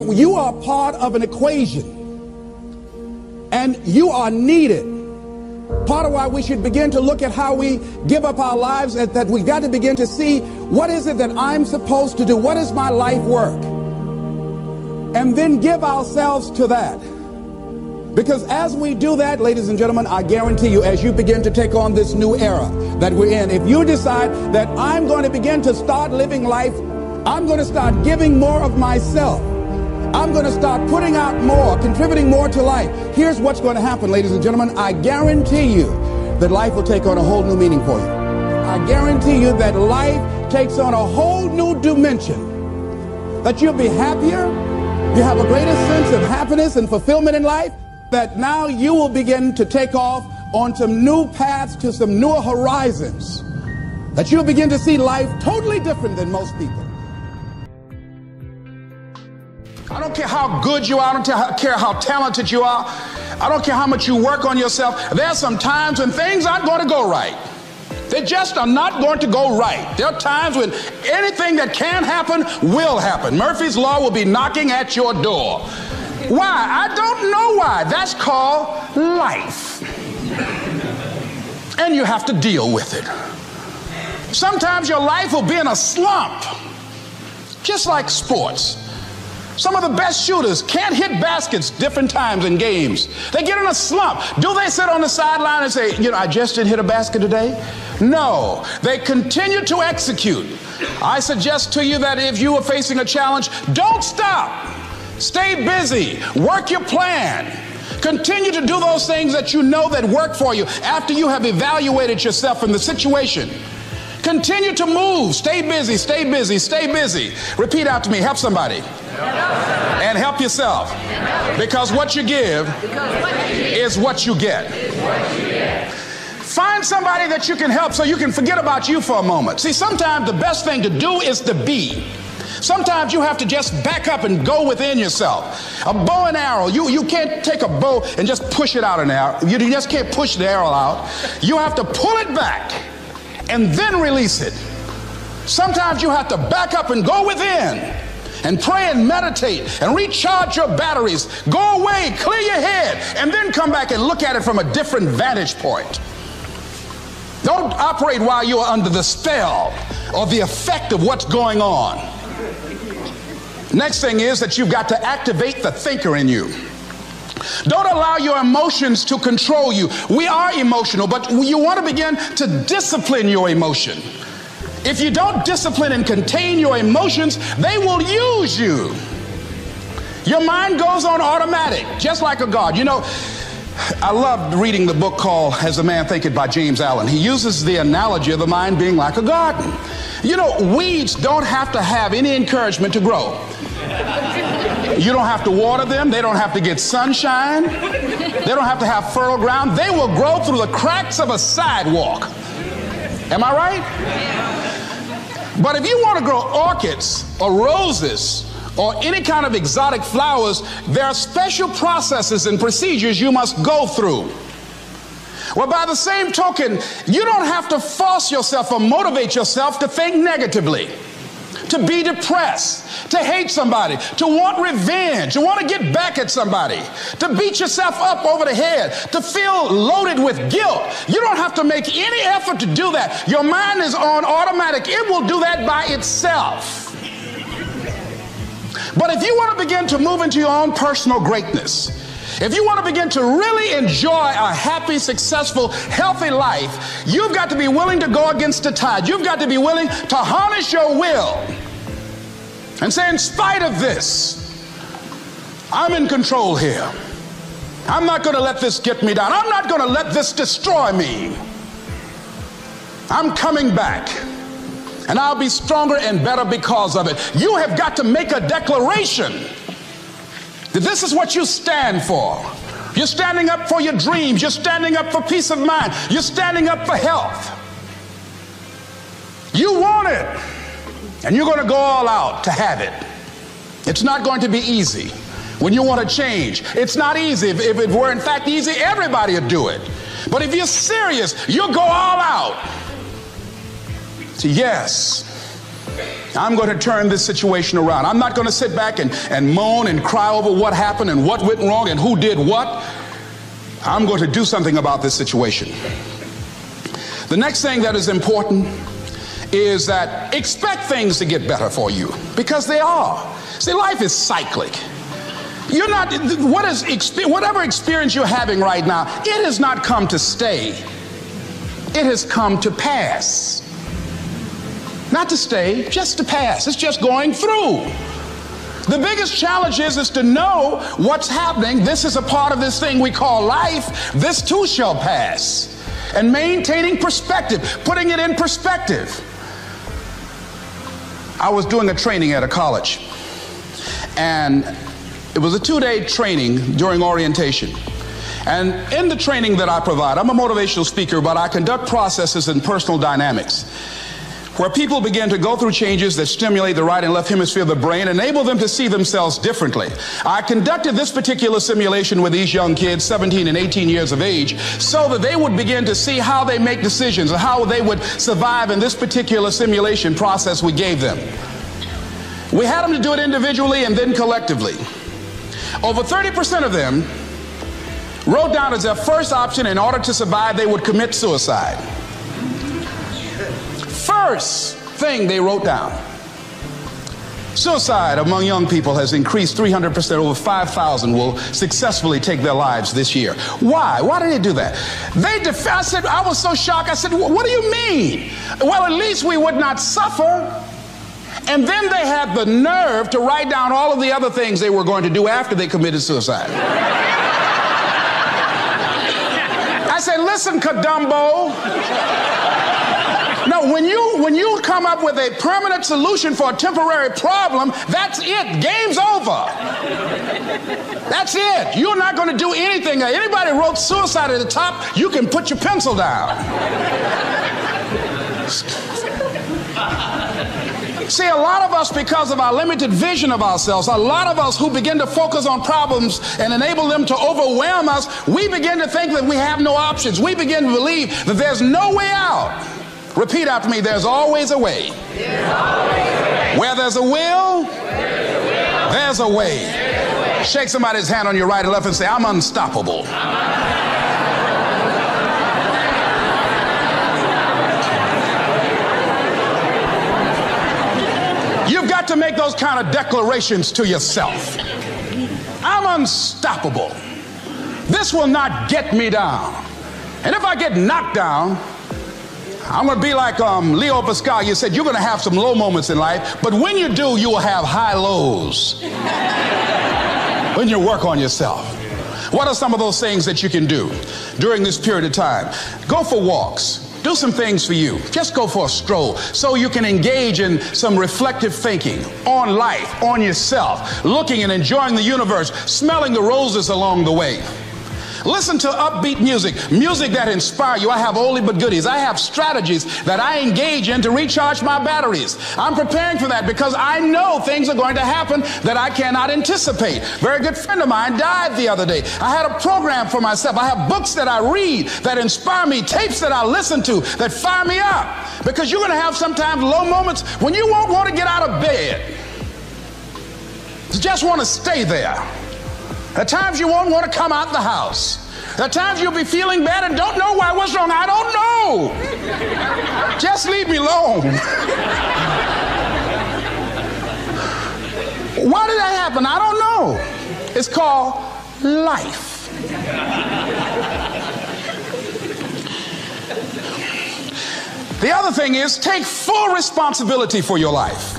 You are part of an equation and you are needed. Part of why we should begin to look at how we give up our lives, and that we've got to begin to see what is it that I'm supposed to do? What is my life work? And then give ourselves to that. Because as we do that, ladies and gentlemen, I guarantee you, as you begin to take on this new era that we're in, if you decide that I'm going to begin to start living life, I'm going to start giving more of myself. I'm going to start putting out more, contributing more to life. Here's what's going to happen, ladies and gentlemen. I guarantee you that life will take on a whole new meaning for you. I guarantee you that life takes on a whole new dimension. That you'll be happier. You have a greater sense of happiness and fulfillment in life. That now you will begin to take off on some new paths to some newer horizons. That you'll begin to see life totally different than most people. Don't care how good you are. I don't care how talented you are. I don't care how much you work on yourself. There's some times when things aren't going to go right. They just are not going to go right. There are times when anything that can happen will happen. Murphy's Law will be knocking at your door. Why? I don't know why. That's called life. And you have to deal with it. Sometimes your life will be in a slump, just like sports. Some of the best shooters can't hit baskets different times in games. They get in a slump. Do they sit on the sideline and say, you know, I just didn't hit a basket today? No. They continue to execute. I suggest to you that if you are facing a challenge, don't stop. Stay busy. Work your plan. Continue to do those things that you know that work for you after you have evaluated yourself from the situation. Continue to move. Stay busy, stay busy, stay busy. Repeat after me. Help somebody. And help yourself. Because what you give is what you get. Find somebody that you can help so you can forget about you for a moment. See, sometimes the best thing to do is to be. Sometimes you have to just back up and go within yourself. A bow and arrow, you, you can't take a bow and just push it out an arrow. You just can't push the arrow out. You have to pull it back and then release it. Sometimes you have to back up and go within and pray and meditate and recharge your batteries. Go away, clear your head, and then come back and look at it from a different vantage point. Don't operate while you're under the spell or the effect of what's going on. Next thing is that you've got to activate the thinker in you. Don't allow your emotions to control you. We are emotional, but you want to begin to discipline your emotion. If you don't discipline and contain your emotions, they will use you. Your mind goes on automatic, just like a God. You know, I loved reading the book called As a Man Thinketh by James Allen. He uses the analogy of the mind being like a garden. You know, weeds don't have to have any encouragement to grow. You don't have to water them. They don't have to get sunshine. They don't have to have fertile ground. They will grow through the cracks of a sidewalk. Am I right? But if you want to grow orchids or roses or any kind of exotic flowers, there are special processes and procedures you must go through. Well, by the same token, you don't have to force yourself or motivate yourself to think negatively, to be depressed, to hate somebody, to want revenge, to want to get back at somebody, to beat yourself up over the head, to feel loaded with guilt. You don't have to make any effort to do that. Your mind is on automatic, it will do that by itself. But if you want to begin to move into your own personal greatness, if you want to begin to really enjoy a happy, successful, healthy life, you've got to be willing to go against the tide. You've got to be willing to harness your will and say, in spite of this, I'm in control here. I'm not going to let this get me down. I'm not going to let this destroy me. I'm coming back. And I'll be stronger and better because of it. You have got to make a declaration this is what you stand for. You're standing up for your dreams. You're standing up for peace of mind. You're standing up for health. You want it. And you're going to go all out to have it. It's not going to be easy when you want to change. It's not easy. If, if, it were in fact easy, everybody would do it. But if you're serious, you'll go all out. So yes, I'm going to turn this situation around. I'm not going to sit back and, and moan and cry over what happened and what went wrong and who did what. I'm going to do something about this situation. The next thing that is important is that expect things to get better for you because they are. See, life is cyclic. You're not, what is, whatever experience you're having right now, it has not come to stay. It has come to pass. Not to stay, just to pass. It's just going through. The biggest challenge is, is to know what's happening. This is a part of this thing we call life. This too shall pass. And maintaining perspective, putting it in perspective. I was doing a training at a college, and it was a two day training during orientation. And in the training that I provide, I'm a motivational speaker, but I conduct processes in personal dynamics where people begin to go through changes that stimulate the right and left hemisphere of the brain, enable them to see themselves differently. I conducted this particular simulation with these young kids, 17 and 18 years of age, so that they would begin to see how they make decisions and how they would survive in this particular simulation process we gave them. We had them to do it individually and then collectively. Over 30% of them wrote down as their first option in order to survive, they would commit suicide. First thing they wrote down. Suicide among young people has increased 300%. Over 5,000 will successfully take their lives this year. Why? Why did they do that? They def- I said, I was so shocked. I said, What do you mean? Well, at least we would not suffer. And then they had the nerve to write down all of the other things they were going to do after they committed suicide. I said, listen, Kadumbo. When you when you come up with a permanent solution for a temporary problem, that's it. Game's over. That's it. You're not going to do anything. Anybody wrote suicide at the top, you can put your pencil down. See, a lot of us, because of our limited vision of ourselves, a lot of us who begin to focus on problems and enable them to overwhelm us, we begin to think that we have no options. We begin to believe that there's no way out. Repeat after me there's always a way. Where there's a will, there's a way. Shake somebody's hand on your right and left and say, I'm unstoppable. You've got to make those kind of declarations to yourself. I'm unstoppable. This will not get me down. And if I get knocked down, I'm going to be like um, Leo Pascal. You said you're going to have some low moments in life, but when you do, you will have high lows. when you work on yourself. What are some of those things that you can do during this period of time? Go for walks. Do some things for you. Just go for a stroll so you can engage in some reflective thinking on life, on yourself, looking and enjoying the universe, smelling the roses along the way. Listen to upbeat music, music that inspire you. I have only but goodies. I have strategies that I engage in to recharge my batteries. I'm preparing for that because I know things are going to happen that I cannot anticipate. Very good friend of mine died the other day. I had a program for myself. I have books that I read that inspire me, tapes that I listen to that fire me up. Because you're going to have sometimes low moments when you won't want to get out of bed. You just want to stay there. At times you won't want to come out the house. At times you'll be feeling bad and don't know why. What's wrong? I don't know. Just leave me alone. why did that happen? I don't know. It's called life. The other thing is take full responsibility for your life.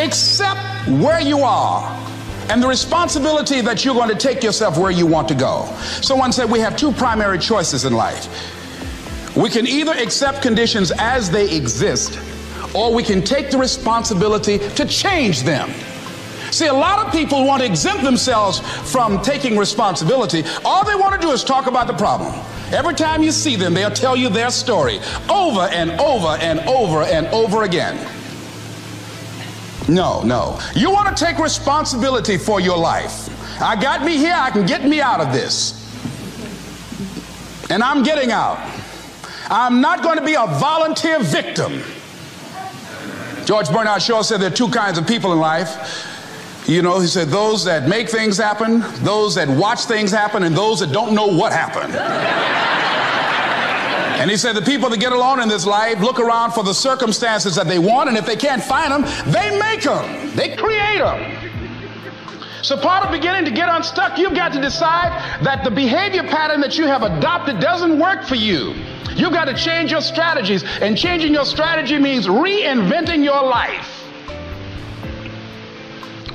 Accept where you are and the responsibility that you're going to take yourself where you want to go. Someone said we have two primary choices in life. We can either accept conditions as they exist, or we can take the responsibility to change them. See, a lot of people want to exempt themselves from taking responsibility. All they want to do is talk about the problem. Every time you see them, they'll tell you their story over and over and over and over again. No, no. You want to take responsibility for your life. I got me here, I can get me out of this. And I'm getting out. I'm not going to be a volunteer victim. George Bernard Shaw said there are two kinds of people in life. You know, he said those that make things happen, those that watch things happen, and those that don't know what happened. And he said the people that get along in this life look around for the circumstances that they want, and if they can't find them, they make them, they create them. So, part of beginning to get unstuck, you've got to decide that the behavior pattern that you have adopted doesn't work for you. You've got to change your strategies, and changing your strategy means reinventing your life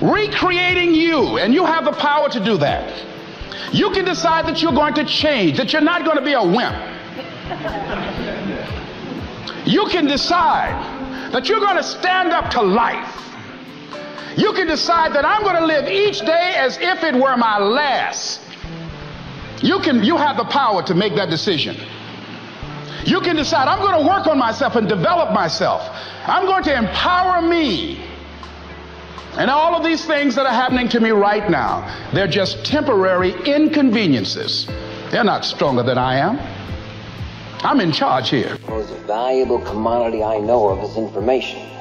recreating you, and you have the power to do that. You can decide that you're going to change, that you're not going to be a wimp. You can decide that you're going to stand up to life. You can decide that I'm going to live each day as if it were my last. You can you have the power to make that decision. You can decide I'm going to work on myself and develop myself. I'm going to empower me and all of these things that are happening to me right now, they're just temporary inconveniences. They're not stronger than I am. I'm in charge here. The most valuable commodity I know of is information.